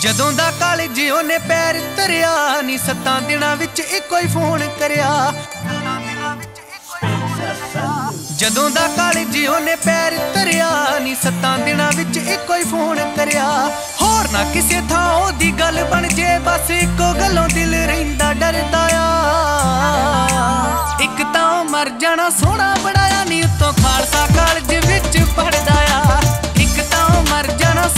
ਜਦੋਂ ਦਾ ਕਾਲਜ ਉਹਨੇ ਪੈਰ ਧਰਿਆ ਨਹੀਂ ਸੱਤਾਂ ਦਿਨਾਂ ਵਿੱਚ ਇੱਕੋ ਹੀ ਫੋਨ ਕਰਿਆ। ਜਦੋਂ ਦਾ ਕਾਲਜ ਉਹਨੇ ਪੈਰ ਧਰਿਆ ਨਹੀਂ ਸੱਤਾਂ ਦਿਨਾਂ ਵਿੱਚ ਇੱਕੋ ਹੀ ਫੋਨ ਕਰਿਆ। ਹੋਰ ਨਾ ਕਿਸੇ ਥਾਂ ਉਹਦੀ ਗੱਲ ਬਣ ਜੇ, ਬਸ ਇੱਕੋ ਗੱਲੋਂ ਦਿਲ ਰਹਿੰਦਾ ਡਰਦਾ ਆ। ਇੱਕ ਤਾਂ ਉਹ ਮਰ ਜਾਣਾ ਸੋਹਣਾ ਬਣਾਇਆ ਨਹੀਂ ਉਤੋਂ ਖਾਲਸਾ ਕਾਲਜ ਵਿੱਚ ਪੜਦਾ ਆ। ਇੱਕ ਤਾਂ ਉਹ ਮਰ ਜਾਣਾ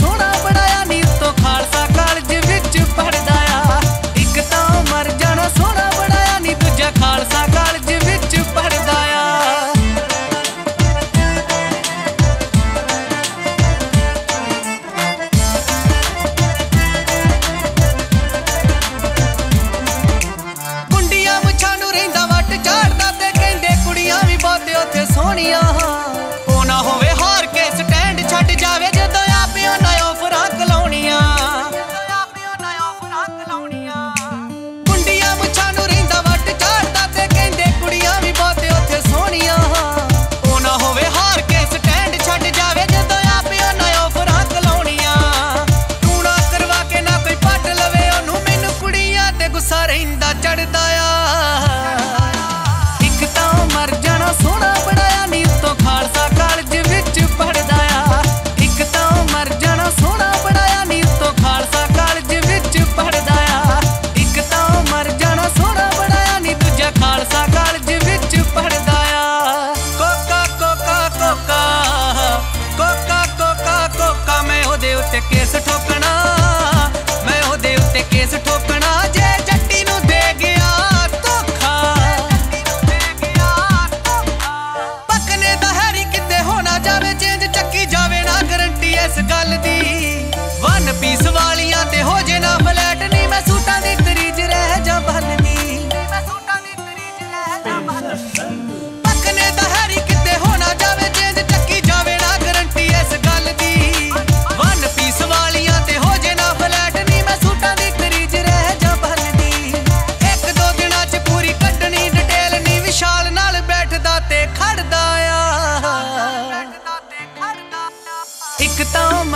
ਸੋਹਣੀਆਂ। ਉਹ ਨਾ ਹੋਵੇ ਹਾਰ ਕੇ ਸਟੈਂਡ ਛੱਡ ਜਾਵੇ, ਜਦੋਂ ਆਪਿਓ ਨਾ ਆਫਰਾਂ ਕਲਾਉਣੀਆਂ ਕੁੰਡੀਆਂ ਮੁੱਛਾਂ ਨੂੰ ਰਹਿੰਦਾ ਵੱਟ ਝਾੜਦਾ ਤੇ ਕਹਿੰਦੇ ਕੁੜੀਆਂ ਵੀ ਬਹੁਤੇ ਉੱਥੇ ਸੋਹਣੀਆਂ। ਉਹ ਨਾ ਹੋਵੇ ਹਾਰ ਕੇ ਸਟੈਂਡ ਛੱਡ ਜਾਵੇ, ਜਦੋਂ ਆਪਿਓ ਨਾ ਆਫਰਾਂ ਕਲਾਉਣੀਆਂ ਤੂੰ ਨਾ ਕਰਵਾ ਕੇ ਨਾ ਕੋਈ ਪੱਟ ਲਵੇ, ਉਹਨੂੰ ਮੈਨੂੰ ਕੁੜੀਆਂ ਤੇ ਗੁੱਸਾ ਰਹਿੰਦਾ ਚੜਦਾ ਗੱਲ ਦੀ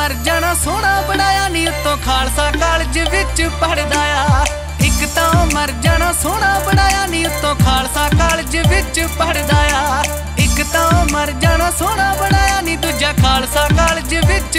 ਮਰ ਜਾਣਾ, ਸੋਹਣਾ ਬਣਾਇਆ ਨੀ ਉਤੋਂ ਖਾਲਸਾ ਕਾਲਜ ਵਿੱਚ ਪੜਦਾ ਆ। ਇੱਕ ਤਾਂ ਮਰ ਜਾਣਾ, ਸੋਹਣਾ ਬਣਾਇਆ ਨੀ ਉਤੋਂ ਖਾਲਸਾ ਕਾਲਜ ਵਿੱਚ ਪੜਦਾ ਆ। ਇੱਕ ਤਾਂ ਮਰ ਜਾਣਾ, ਸੋਹਣਾ ਬਣਾਇਆ ਨੀ ਦੂਜਾ ਖਾਲਸਾ ਕਾਲਜ ਵਿੱਚ।